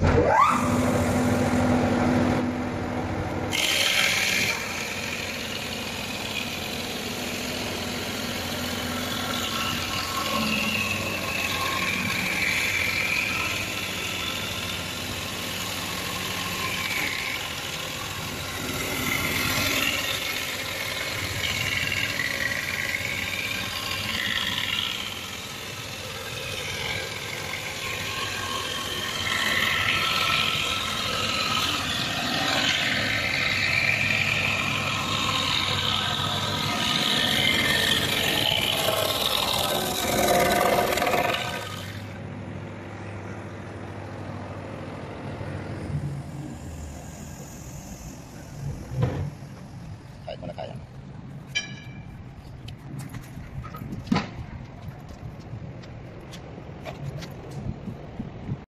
Yeah.